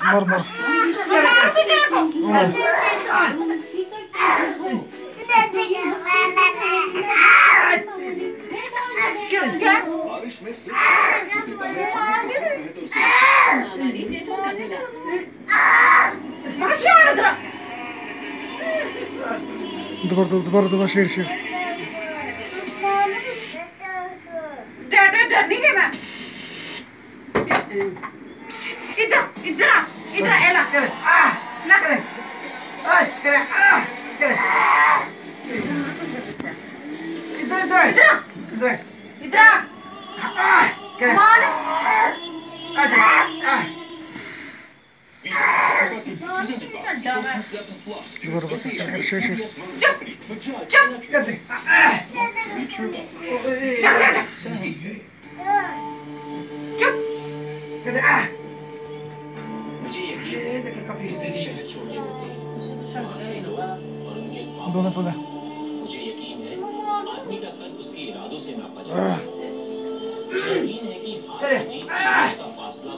मर मर मार भी तेरे को क्या बारिश में सिर्फ जो देता है हंड्रेड परसेंट बेहतर सुरक्षा मामाने डेटॉल का दिला माशा इधर दोबारा दोबारा दोबारा शेर शेर डर डर डर नहीं गई मैं Idra, idra, oh. Ah, enak? Oi, kan? Ah. Idra, idra, idra, idra, idra. Ah, kan? Mana? Ah, ah. Ik heb het niet gedaan. Ik heb het niet gedaan. Ik heb Ah, niet gedaan. Ik heb Ah. Ik heb het niet gedaan. Ik. Ik heb Ah. niet gedaan. Ik. Ik heb Ah, niet Ah. Ah, heb Ah. Ah, gedaan. Ah. Ah, het Ah. Ah, Ik Ah. Ah, niet Ah. Ah, heb Ah. Ah, gedaan. Ah. Ah, het Ah. Ah, Ik Ah. Ah, niet Ah. Ah, heb Ah. Ah, gedaan. Ah. Ah, het Ah. Ah, Ik दो में पंद्रह मुझे यकीन है आदमी का कद उसके इरादों से नापा जाता है मुझे यकीन है कि हार जीत का फासला